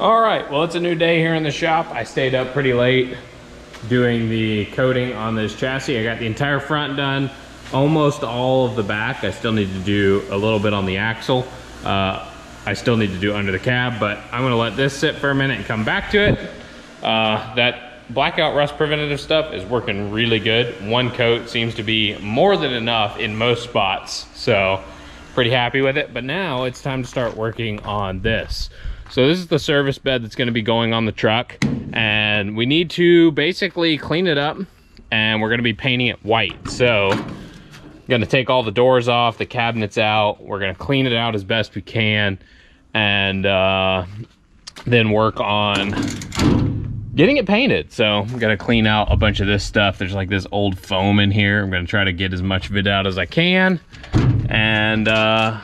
All right, well, it's a new day here in the shop. I stayed up pretty late doing the coating on this chassis. I got the entire front done, almost all of the back. I still need to do a little bit on the axle. Uh, I still need to do under the cab, but I'm gonna let this sit for a minute and come back to it. Uh, that blackout rust preventative stuff is working really good. One coat seems to be more than enough in most spots. So pretty happy with it. But now it's time to start working on this. So this is the service bed that's gonna be going on the truck. And we need to basically clean it up and we're gonna be painting it white. So I'm gonna take all the doors off, the cabinets out. We're gonna clean it out as best we can and uh, then work on getting it painted. So I'm gonna clean out a bunch of this stuff. There's like this old foam in here. I'm gonna try to get as much of it out as I can and uh,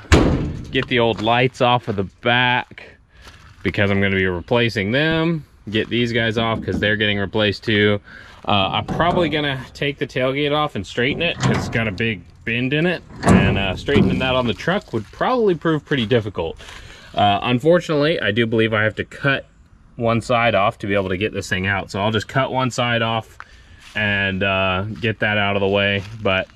get the old lights off of the back because I'm gonna be replacing them. Get these guys off because they're getting replaced too. Uh, I'm probably gonna take the tailgate off and straighten it because it's got a big bend in it and uh, straightening that on the truck would probably prove pretty difficult. Uh, unfortunately, I do believe I have to cut one side off to be able to get this thing out. So I'll just cut one side off and uh, get that out of the way. But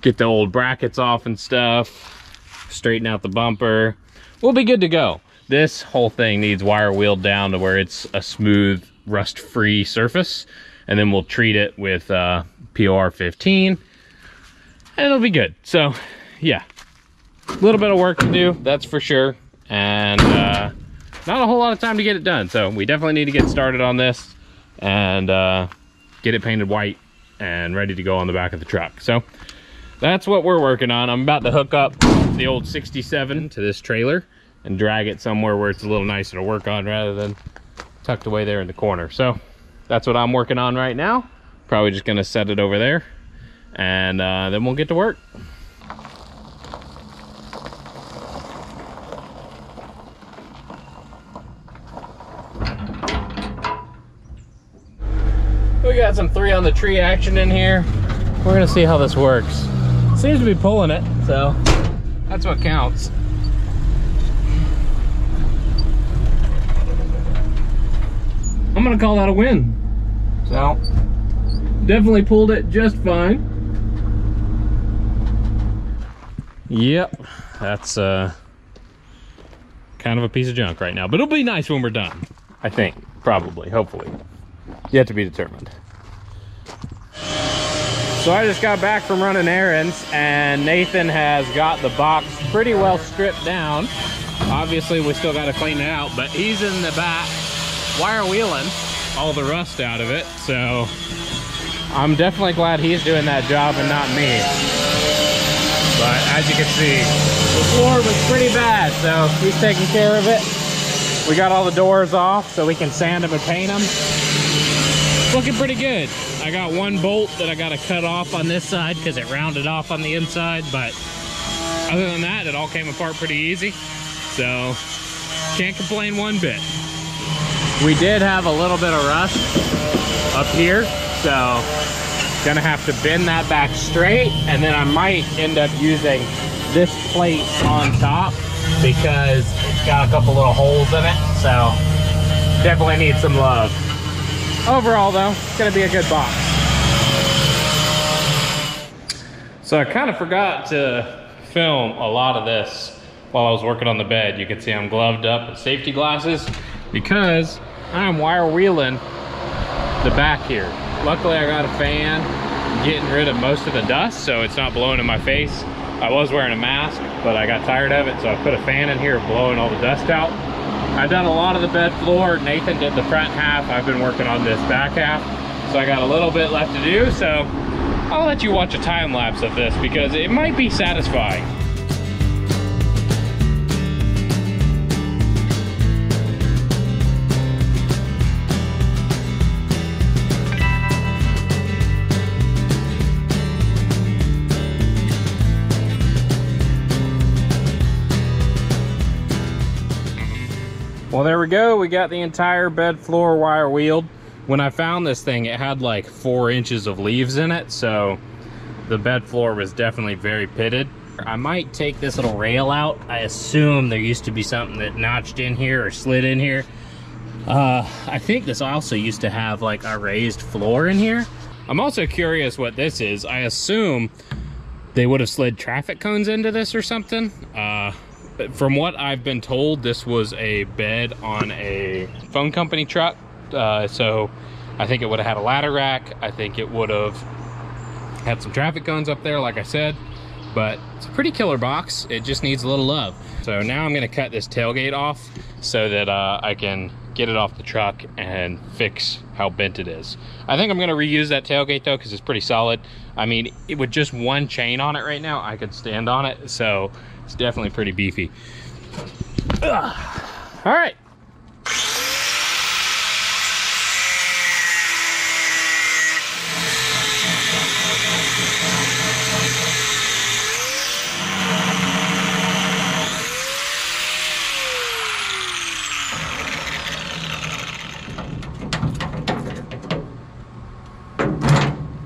get the old brackets off and stuff, straighten out the bumper. We'll be good to go. This whole thing needs wire wheeled down to where it's a smooth, rust-free surface. And then we'll treat it with uh, POR 15 and it'll be good. So yeah, a little bit of work to do, that's for sure. And uh, not a whole lot of time to get it done. So we definitely need to get started on this and uh, get it painted white and ready to go on the back of the truck. So that's what we're working on. I'm about to hook up the old 67 to this trailer and drag it somewhere where it's a little nicer to work on rather than tucked away there in the corner. So that's what I'm working on right now. Probably just gonna set it over there and uh, then we'll get to work. We got some three on the tree action in here. We're gonna see how this works. Seems to be pulling it, so that's what counts. Gonna call that a win. So, definitely pulled it just fine. Yep, that's uh, kind of a piece of junk right now, but it'll be nice when we're done. I think, probably, hopefully. Yet to be determined. So I just got back from running errands and Nathan has got the box pretty well stripped down. Obviously we still got to clean it out, but he's in the back wire wheeling all the rust out of it. So I'm definitely glad he's doing that job and not me. But as you can see, the floor was pretty bad, so he's taking care of it. We got all the doors off so we can sand them and paint them. Looking pretty good. I got one bolt that I got to cut off on this side because it rounded off on the inside, but other than that, it all came apart pretty easy. So, can't complain one bit. We did have a little bit of rust up here, so Gonna have to bend that back straight and then I might end up using this plate on top because it's got a couple little holes in it. So definitely need some love. Overall though, it's gonna be a good box. So I kind of forgot to film a lot of this while I was working on the bed. You can see I'm gloved up with safety glasses because I'm wire wheeling the back here. Luckily I got a fan getting rid of most of the dust so it's not blowing in my face. I was wearing a mask, but I got tired of it, so I put a fan in here blowing all the dust out. I've done a lot of the bed floor. Nathan did the front half. I've been working on this back half. So I got a little bit left to do, so I'll let you watch a time lapse of this because it might be satisfying. Well, there we go. We got the entire bed floor wire wheeled. When I found this thing, it had like four inches of leaves in it, so the bed floor was definitely very pitted. I might take this little rail out. I assume there used to be something that notched in here or slid in here. Uh, I think this also used to have like a raised floor in here. I'm also curious what this is. I assume they would have slid traffic cones into this or something. Uh, from what I've been told, this was a bed on a phone company truck. Uh, so I think it would have had a ladder rack. I think it would have had some traffic cones up there, like I said. But it's a pretty killer box. It just needs a little love. So now I'm gonna cut this tailgate off so that uh, I can get it off the truck and fix how bent it is. I think I'm gonna reuse that tailgate though because it's pretty solid. I mean, it, with just one chain on it right now, I could stand on it. So it's definitely pretty beefy. Ugh. All right.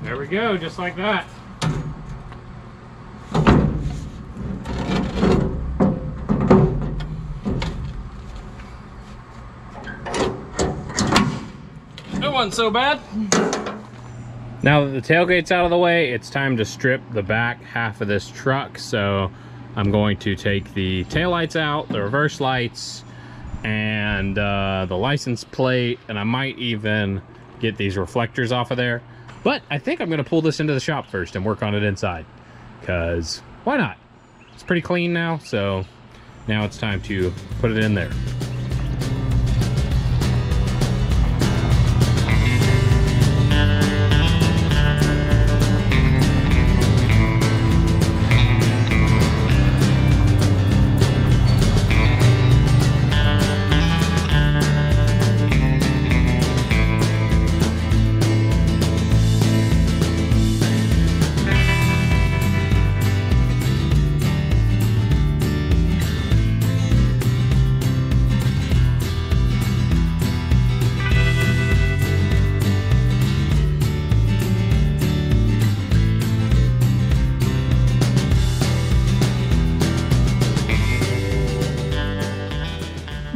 There we go, just like that. So bad. Now that the tailgate's out of the way, it's time to strip the back half of this truck. So I'm going to take the taillights out, the reverse lights, and uh, the license plate, and I might even get these reflectors off of there. But I think I'm gonna pull this into the shop first and work on it inside. Cause why not? It's pretty clean now, so now it's time to put it in there.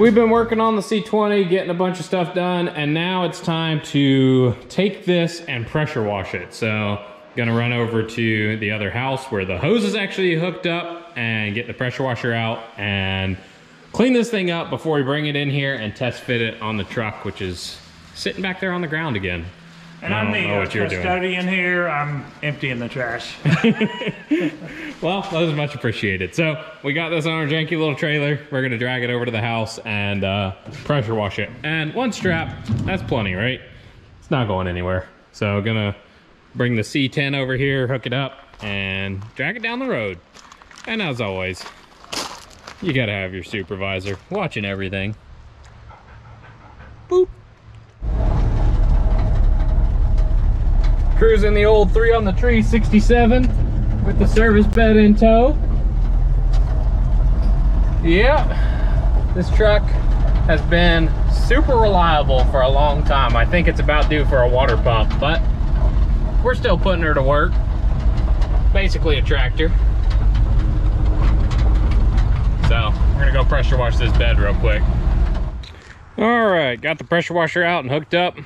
We've been working on the C20, getting a bunch of stuff done, and now it's time to take this and pressure wash it. So, gonna run over to the other house where the hose is actually hooked up and get the pressure washer out and clean this thing up before we bring it in here and test fit it on the truck, which is sitting back there on the ground again. And I I'm don't the know uh, what you're doing. custodian here. I'm emptying the trash. Well, that was much appreciated. So we got this on our janky little trailer. We're gonna drag it over to the house and uh, pressure wash it. And one strap, that's plenty, right? It's not going anywhere. So gonna bring the C10 over here, hook it up, and drag it down the road. And as always, you gotta have your supervisor watching everything. Boop. Cruising the old three on the tree 67 with the service bed in tow. Yep, this truck has been super reliable for a long time. I think it's about due for a water pump, but we're still putting her to work. Basically a tractor. So we're gonna go pressure wash this bed real quick. All right, got the pressure washer out and hooked up.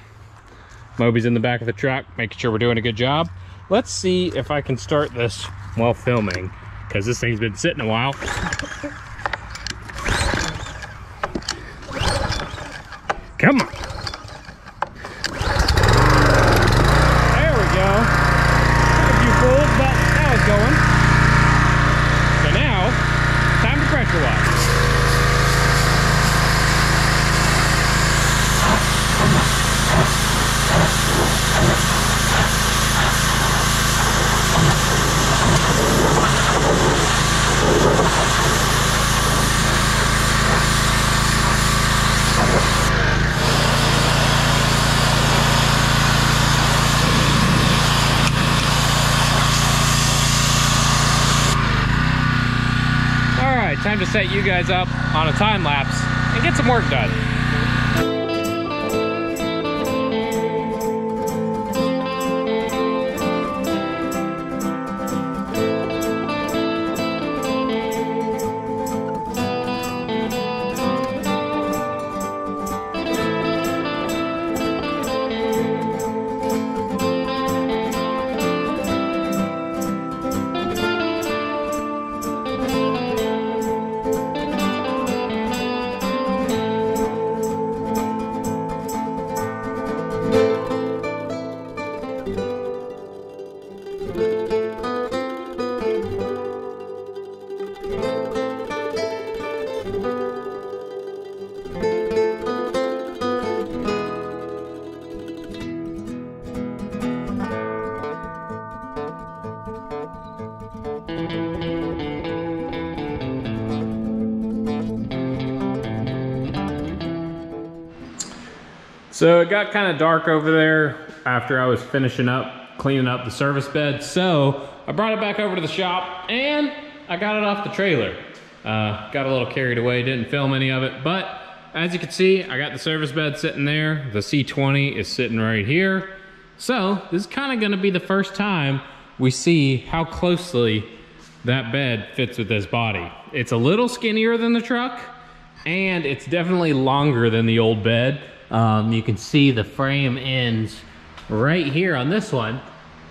Moby's in the back of the truck, making sure we're doing a good job. Let's see if I can start this while filming, because this thing's been sitting a while. Come on. There we go. Took a few pulls, but now it's going. So now, time to pressure wash. All right, time to set you guys up on a time lapse and get some work done. So it got kind of dark over there after I was finishing up cleaning up the service bed. So I brought it back over to the shop and I got it off the trailer. Uh, got a little carried away, didn't film any of it, but as you can see, I got the service bed sitting there. The C20 is sitting right here. So this is kind of gonna be the first time we see how closely that bed fits with this body. It's a little skinnier than the truck and it's definitely longer than the old bed. Um, you can see the frame ends right here on this one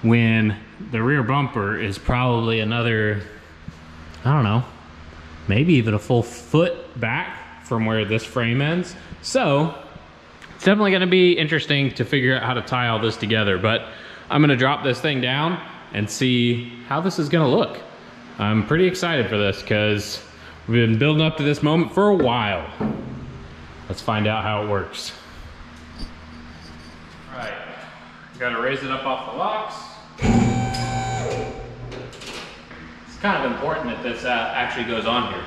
when the rear bumper is probably another, I don't know, maybe even a full foot back from where this frame ends. So it's definitely gonna be interesting to figure out how to tie all this together, but I'm gonna drop this thing down and see how this is gonna look. I'm pretty excited for this because we've been building up to this moment for a while. Let's find out how it works. All right, gotta raise it up off the locks. It's kind of important that this uh, actually goes on here.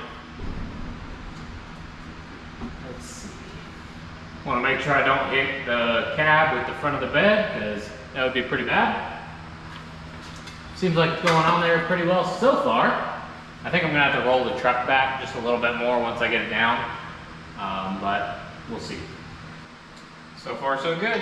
Let's see. Want to make sure I don't hit the cab with the front of the bed because that would be pretty bad. Seems like it's going on there pretty well so far. I think I'm gonna have to roll the truck back just a little bit more once I get it down, um, but we'll see. So far so good.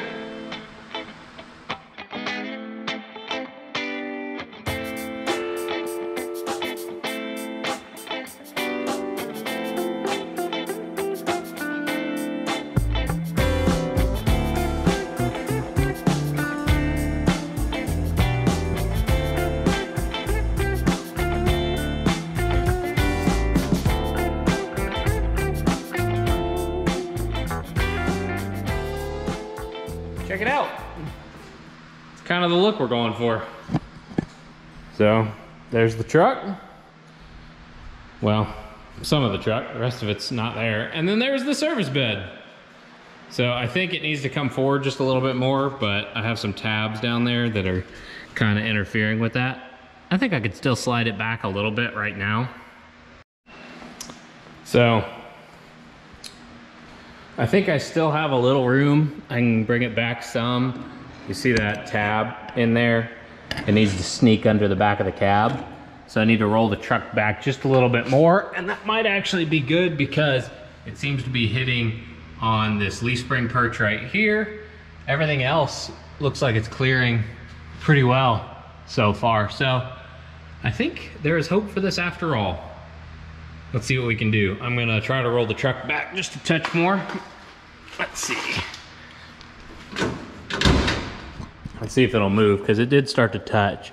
Kind of the look we're going for. So there's the truck. Well, some of the truck, the rest of it's not there. And then there's the service bed. So I think it needs to come forward just a little bit more, but I have some tabs down there that are kind of interfering with that. I think I could still slide it back a little bit right now. So I think I still have a little room. I can bring it back some. You see that tab in there? It needs to sneak under the back of the cab. So I need to roll the truck back just a little bit more. And that might actually be good because it seems to be hitting on this leaf spring perch right here. Everything else looks like it's clearing pretty well so far. So I think there is hope for this after all. Let's see what we can do. I'm gonna try to roll the truck back just a touch more. Let's see. Let's see if it'll move because it did start to touch.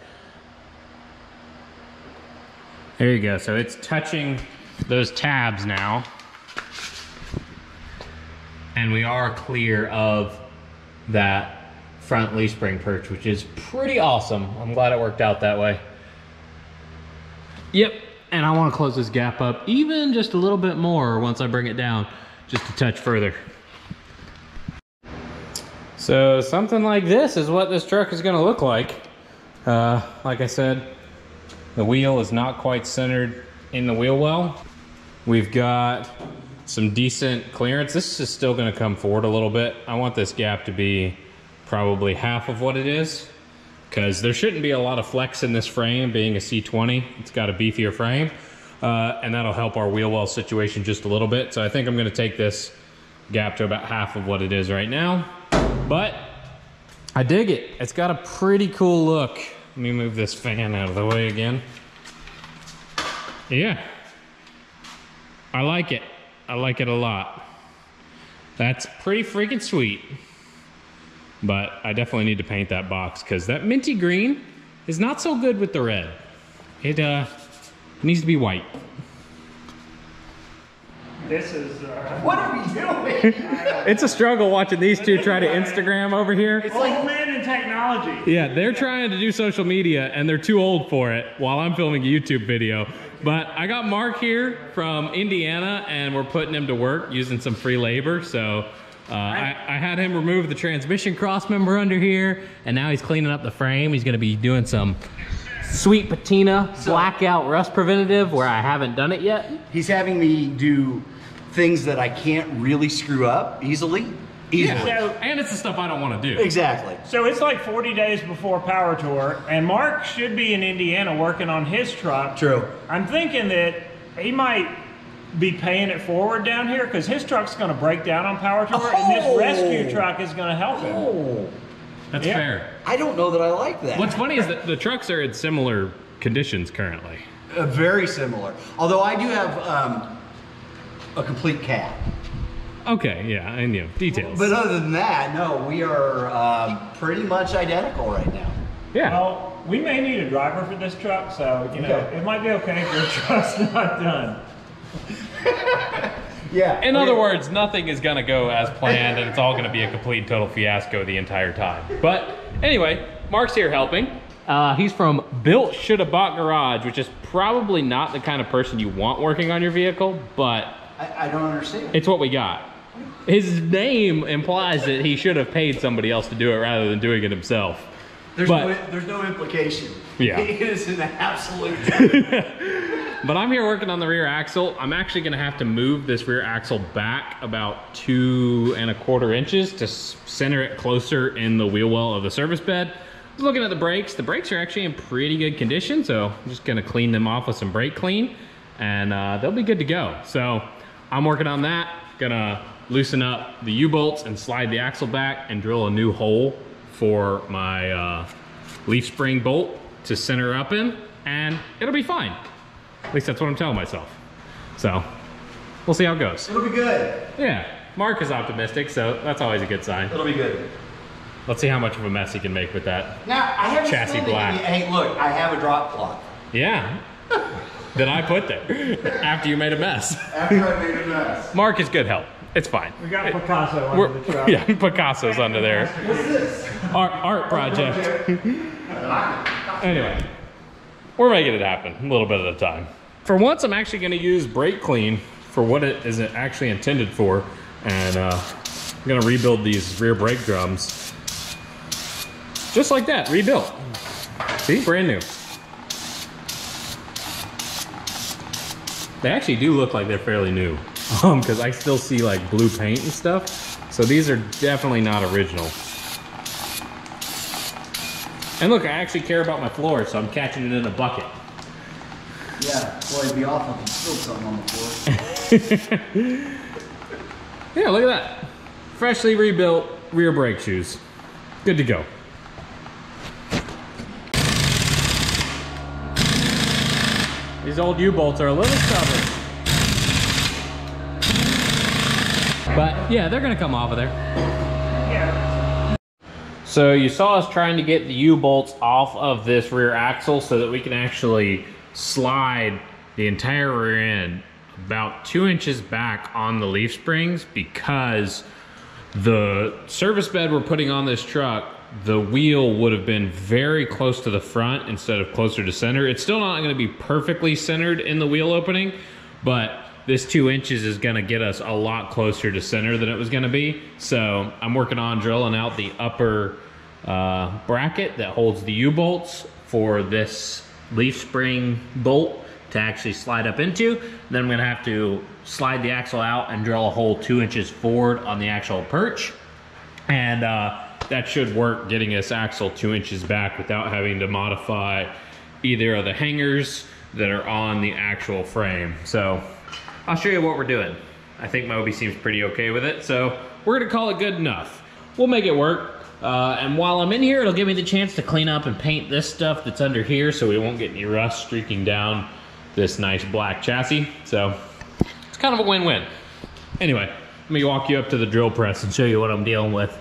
There you go. So it's touching those tabs now. And we are clear of that front leaf spring perch, which is pretty awesome. I'm glad it worked out that way. Yep, and I want to close this gap up even just a little bit more once I bring it down, just a touch further. So something like this is what this truck is going to look like. Uh, like I said, the wheel is not quite centered in the wheel well. We've got some decent clearance. This is still going to come forward a little bit. I want this gap to be probably half of what it is because there shouldn't be a lot of flex in this frame being a C20. It's got a beefier frame uh, and that'll help our wheel well situation just a little bit. So I think I'm gonna take this gap to about half of what it is right now. But I dig it. It's got a pretty cool look. Let me move this fan out of the way again. Yeah, I like it. I like it a lot. That's pretty freaking sweet. But I definitely need to paint that box because that minty green is not so good with the red. It uh, needs to be white. This is, uh, What are we doing? It's a struggle watching these two try to Instagram over here. it's like man in technology. Yeah, they're trying to do social media and they're too old for it while I'm filming a YouTube video. But I got Mark here from Indiana and we're putting him to work using some free labor. So uh, I, I had him remove the transmission cross member under here and now he's cleaning up the frame. He's gonna be doing some sweet patina blackout rust preventative where I haven't done it yet. He's having me do things that I can't really screw up easily. Easily. So, And it's the stuff I don't want to do. Exactly. so it's like 40 days before Power Tour, and Mark should be in Indiana working on his truck. True. I'm thinking that he might be paying it forward down here because his truck's going to break down on Power Tour, and Oh. this rescue truck is going to help him. Oh, That's Yeah. fair. I don't know that I like that. What's funny is that the trucks are in similar conditions currently. Uh, very similar. Although I do have um, a complete cab. Okay, yeah, and you know, details. But other than that, no, we are um, pretty much identical right now. yeah. Well, we may need a driver for this truck, so you know Okay. it might be okay if your truck's not done. Yeah. In other words, nothing is gonna go as planned, and it's all gonna be a complete and total fiasco the entire time. But anyway, Mark's here helping. Uh, he's from Built Shoulda Bought Garage, which is probably not the kind of person you want working on your vehicle, but I, I don't understand. it's what we got. His name implies that he should have paid somebody else to do it rather than doing it himself. There's but- no there's no implication. Yeah. He is an absolute. But I'm here working on the rear axle. I'm actually gonna have to move this rear axle back about two and a quarter inches to center it closer in the wheel well of the service bed. Looking at the brakes. The brakes are actually in pretty good condition, so I'm just gonna clean them off with some brake clean and uh, they'll be good to go. So I'm working on that. Gonna loosen up the U-bolts and slide the axle back and drill a new hole for my uh, leaf spring bolt to center up in and it'll be fine. At least that's what I'm telling myself. So we'll see how it goes. It'll be good. Yeah, Mark is optimistic, so that's always a good sign. It'll be good. Let's see how much of a mess he can make with that. Now I have a Chassis black. Hey, look, I have a drop cloth. Yeah. that I put there after you made a mess. After I made a mess. Mark is good help. It's fine. We got Picasso We're, under the truck. yeah, Picasso's under there. What's this? Art, art project. anyway, we're making it happen a little bit at a time. For once, I'm actually going to use brake clean for what it is actually intended for, and uh, I'm going to rebuild these rear brake drums just like that, rebuilt. See, brand new. They actually do look like they're fairly new, um, because I still see like blue paint and stuff. So these are definitely not original. And look, I actually care about my floor, so I'm catching it in a bucket. Yeah, boy, it'd be awful if you spilled something on the floor. Yeah, look at that. Freshly rebuilt rear brake shoes. Good to go. These old U-bolts are a little stubborn. But yeah, they're gonna come off of there. So you saw us trying to get the U-bolts off of this rear axle so that we can actually slide the entire rear end about two inches back on the leaf springs because the service bed we're putting on this truck, the wheel would have been very close to the front instead of closer to center. It's still not going to be perfectly centered in the wheel opening, but this two inches is going to get us a lot closer to center than it was going to be. So I'm working on drilling out the upper uh, bracket that holds the U-bolts for this leaf spring bolt to actually slide up into. Then I'm going to have to slide the axle out and drill a hole two inches forward on the actual perch. And uh, that should work getting this axle two inches back without having to modify either of the hangers that are on the actual frame. So I'll show you what we're doing. I think Moby seems pretty okay with it, so we're gonna call it good enough. We'll make it work. Uh, and while I'm in here, it'll give me the chance to clean up and paint this stuff that's under here so we won't get any rust streaking down this nice black chassis. So it's kind of a win-win. Anyway, let me walk you up to the drill press and show you what I'm dealing with.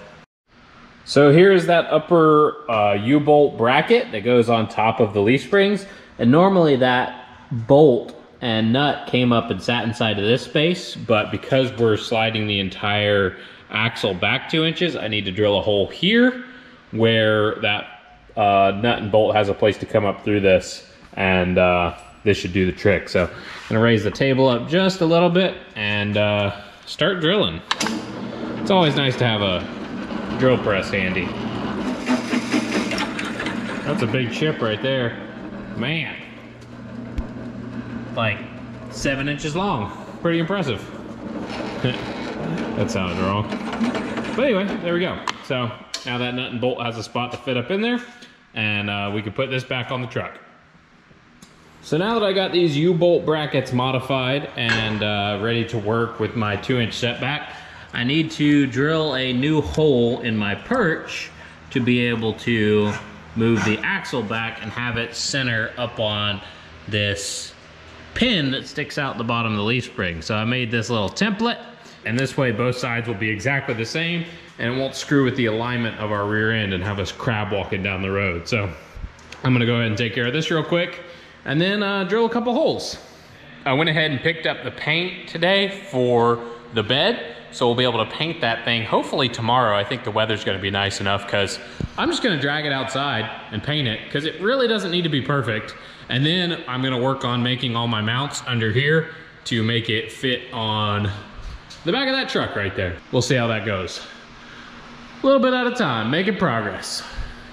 So here's that upper uh, U-bolt bracket that goes on top of the leaf springs. And normally that bolt and nut came up and sat inside of this space, but because we're sliding the entire axle back two inches, I need to drill a hole here where that uh, nut and bolt has a place to come up through this. And uh, this should do the trick. So I'm gonna raise the table up just a little bit and uh, start drilling. It's always nice to have a drill press handy. That's a big chip right there. Man. Like seven inches long. Pretty impressive. That sounded wrong. But anyway, there we go. So now that nut and bolt has a spot to fit up in there, and uh, we can put this back on the truck. So now that I got these U-bolt brackets modified and uh, ready to work with my two inch setback, I need to drill a new hole in my perch to be able to move the axle back and have it center up on this pin that sticks out the bottom of the leaf spring. So I made this little template and this way both sides will be exactly the same and it won't screw with the alignment of our rear end and have us crab walking down the road. So I'm gonna go ahead and take care of this real quick and then uh, drill a couple holes. I went ahead and picked up the paint today for the bed. So we'll be able to paint that thing hopefully tomorrow. I think the weather's gonna be nice enough because I'm just gonna drag it outside and paint it because it really doesn't need to be perfect. And then I'm gonna work on making all my mounts under here to make it fit on the back of that truck right there. We'll see how that goes. A little bit at a time, making progress.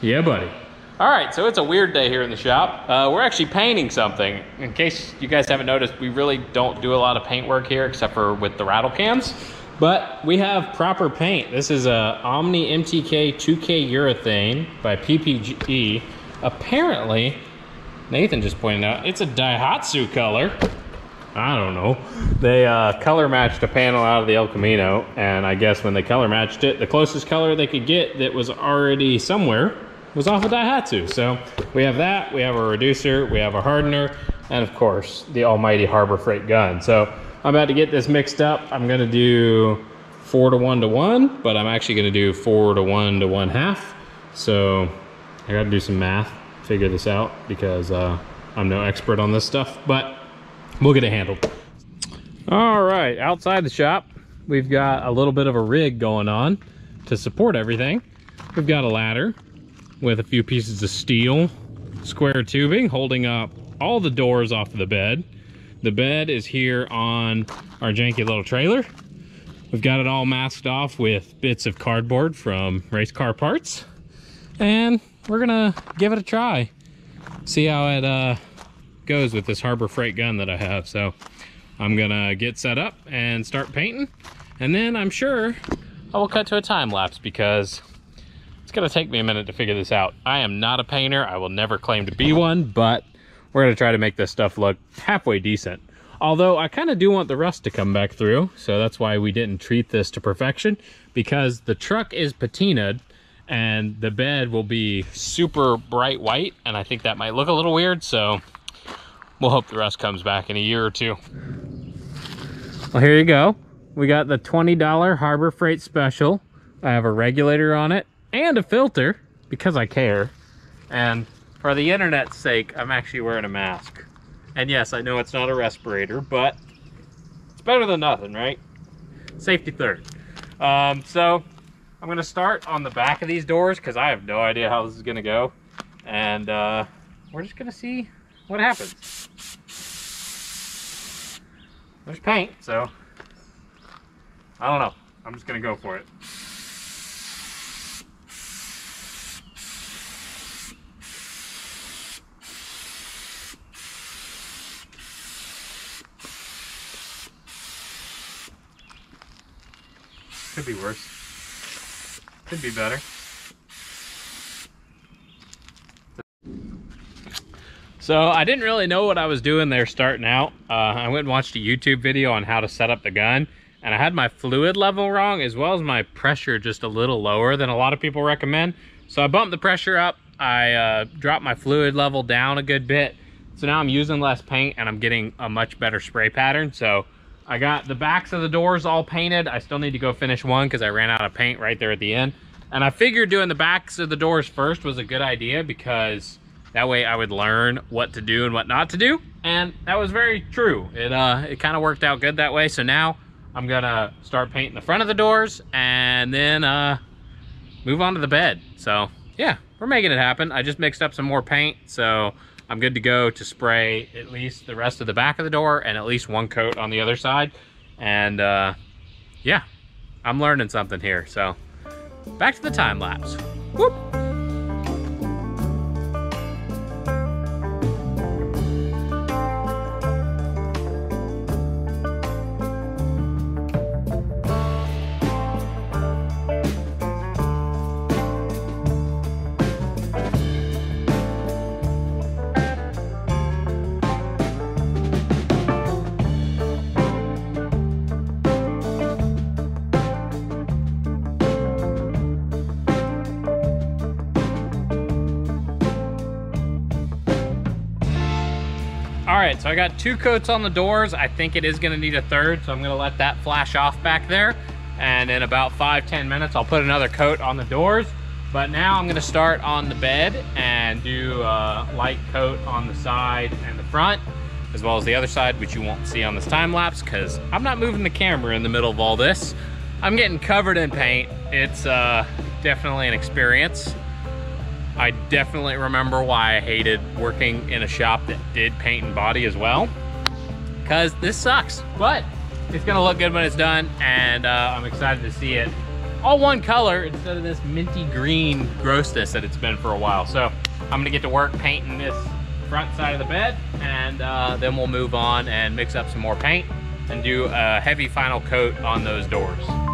Yeah, buddy. All right, so it's a weird day here in the shop. Uh, we're actually painting something. In case you guys haven't noticed, we really don't do a lot of paint work here except for with the rattle cans. But we have proper paint. This is a Omni MTK 2K urethane by PPG. Apparently, Nathan just pointed out, it's a Daihatsu color. I don't know. They uh, color matched a panel out of the El Camino, and I guess when they color matched it, the closest color they could get that was already somewhere was off of Daihatsu. So we have that, we have a reducer, we have a hardener, and of course, the almighty Harbor Freight gun. So I'm about to get this mixed up. I'm gonna do four to one to one, but I'm actually gonna do four to one to one half. So I gotta do some math, figure this out, because uh, I'm no expert on this stuff, but we'll get it handled. All right, outside the shop, we've got a little bit of a rig going on to support everything. We've got a ladder, with a few pieces of steel, square tubing holding up all the doors off of the bed. The bed is here on our janky little trailer. We've got it all masked off with bits of cardboard from race car parts. And we're gonna give it a try. See how it uh, goes with this Harbor Freight gun that I have. So I'm gonna get set up and start painting. And then I'm sure I will cut to a time lapse because it's gonna take me a minute to figure this out. I am not a painter. I will never claim to be one, but we're gonna try to make this stuff look halfway decent. Although I kind of do want the rust to come back through, so that's why we didn't treat this to perfection, because the truck is patinaed and the bed will be super bright white, and I think that might look a little weird, so we'll hope the rust comes back in a year or two. Well, here you go. We got the $20 Harbor Freight Special. I have a regulator on it and a filter because I care. And for the internet's sake, I'm actually wearing a mask. And yes, I know it's not a respirator, but it's better than nothing, right? Safety third. Um, so I'm gonna start on the back of these doors because I have no idea how this is gonna go. And uh, we're just gonna see what happens. There's paint, so I don't know. I'm just gonna go for it. Could be worse. Could be better. So I didn't really know what I was doing there starting out. Uh, I went and watched a YouTube video on how to set up the gun and I had my fluid level wrong as well as my pressure just a little lower than a lot of people recommend. So I bumped the pressure up. I uh, dropped my fluid level down a good bit. So now I'm using less paint and I'm getting a much better spray pattern. So I got the backs of the doors all painted. I still need to go finish one because I ran out of paint right there at the end. And I figured doing the backs of the doors first was a good idea because that way I would learn what to do and what not to do. And that was very true. It, uh, it kind of worked out good that way. So now I'm gonna start painting the front of the doors and then uh, move on to the bed. So yeah, we're making it happen. I just mixed up some more paint. So I'm good to go to spray at least the rest of the back of the door and at least one coat on the other side. And uh, yeah, I'm learning something here. So back to the time lapse. Whoop. Right, so I got two coats on the doors. I think it is gonna need a third, so I'm gonna let that flash off back there. And in about five, 10 minutes, I'll put another coat on the doors. But now I'm gonna start on the bed and do a light coat on the side and the front, as well as the other side, which you won't see on this time lapse, because I'm not moving the camera in the middle of all this. I'm getting covered in paint. It's uh, definitely an experience. I definitely remember why I hated working in a shop that did paint and body as well. Cause this sucks, but it's gonna look good when it's done and uh, I'm excited to see it all one color instead of this minty green grossness that it's been for a while. So I'm gonna get to work painting this front side of the bed and uh, then we'll move on and mix up some more paint and do a heavy final coat on those doors.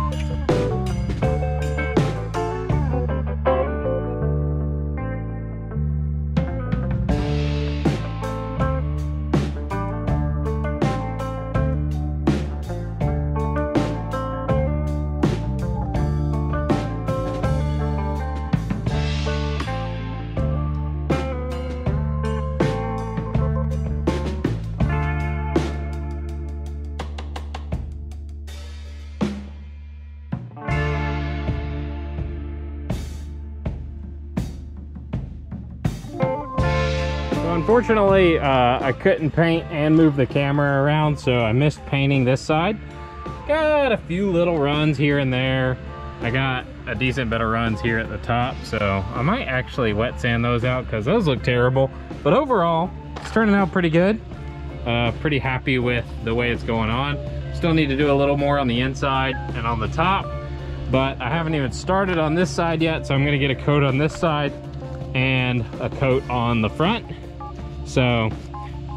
Unfortunately, uh, I couldn't paint and move the camera around, so I missed painting this side. Got a few little runs here and there. I got a decent bit of runs here at the top, so I might actually wet sand those out because those look terrible. But overall, it's turning out pretty good. Uh, pretty happy with the way it's going on. Still need to do a little more on the inside and on the top, but I haven't even started on this side yet, so I'm gonna get a coat on this side and a coat on the front. So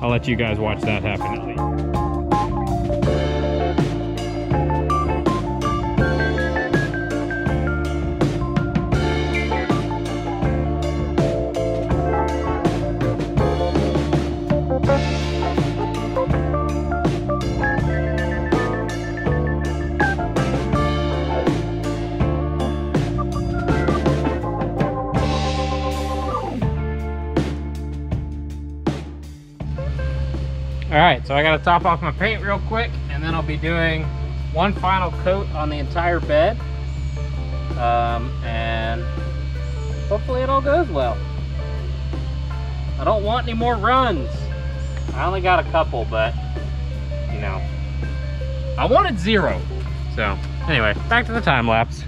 I'll let you guys watch that happen. So I gotta top off my paint real quick and then I'll be doing one final coat on the entire bed. Um, and hopefully it all goes well. I don't want any more runs. I only got a couple, but you know, I wanted zero. So anyway, back to the time lapse.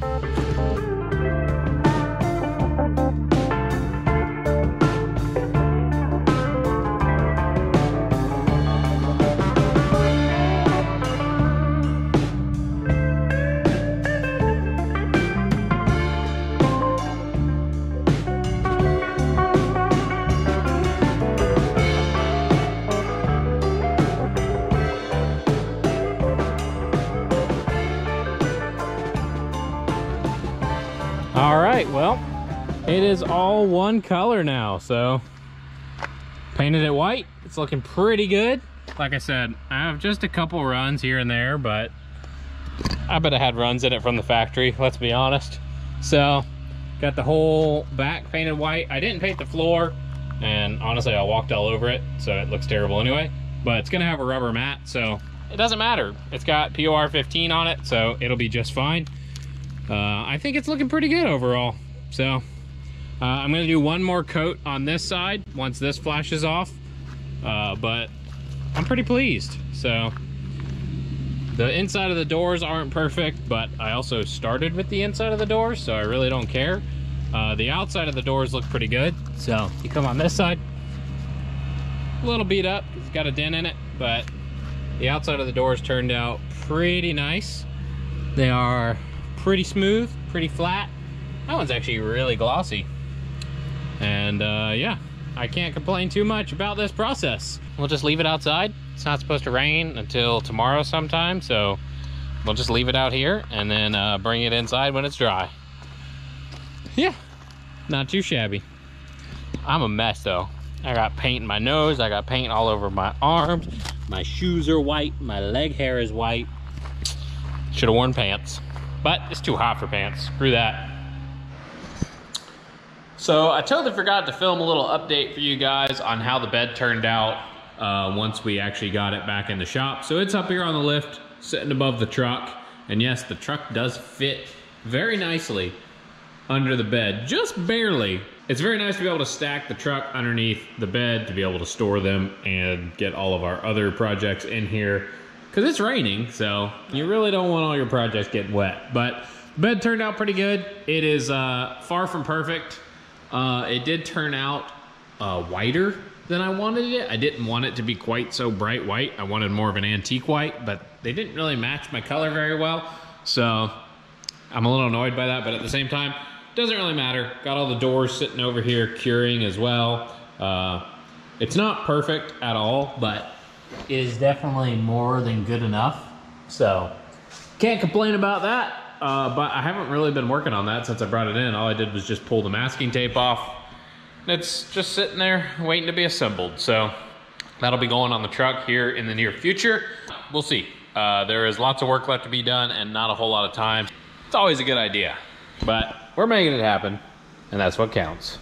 Is all one color now, so painted it white. It's looking pretty good. Like I said, I have just a couple runs here and there, but I bet I had runs in it from the factory, let's be honest. So, got the whole back painted white. I didn't paint the floor, and honestly, I walked all over it, so it looks terrible anyway. But it's gonna have a rubber mat, so it doesn't matter. It's got POR 15 on it, so it'll be just fine. Uh, I think it's looking pretty good overall. So uh, I'm gonna do one more coat on this side once this flashes off. Uh, but I'm pretty pleased. So the inside of the doors aren't perfect, but I also started with the inside of the doors, so I really don't care. Uh, the outside of the doors look pretty good. So you come on this side, a little beat up, it's got a dent in it, but the outside of the doors turned out pretty nice. They are pretty smooth, pretty flat. That one's actually really glossy. And uh, yeah, I can't complain too much about this process. We'll just leave it outside. It's not supposed to rain until tomorrow sometime, so we'll just leave it out here and then uh, bring it inside when it's dry. Yeah, not too shabby. I'm a mess though. I got paint in my nose, I got paint all over my arms, my shoes are white, my leg hair is white. Should have worn pants. But it's too hot for pants. Screw that. So I totally forgot to film a little update for you guys on how the bed turned out. uh, once we actually got it back in the shop. So it's up here on the lift, sitting above the truck. And yes, the truck does fit very nicely under the bed, just barely. It's very nice to be able to stack the truck underneath the bed to be able to store them and get all of our other projects in here. Cause it's raining, so you really don't want all your projects getting wet. But the bed turned out pretty good. It is uh, far from perfect. Uh, it did turn out uh, whiter than I wanted it. I didn't want it to be quite so bright white. I wanted more of an antique white, but they didn't really match my color very well. So I'm a little annoyed by that, but at the same time, doesn't really matter. Got all the doors sitting over here curing as well. Uh, it's not perfect at all, but it is definitely more than good enough. So can't complain about that. Uh, but I haven't really been working on that since I brought it in. All I did was just pull the masking tape off. It's just sitting there waiting to be assembled. So that'll be going on the truck here in the near future. We'll see. Uh, there is lots of work left to be done and not a whole lot of time. It's always a good idea, but we're making it happen, and that's what counts.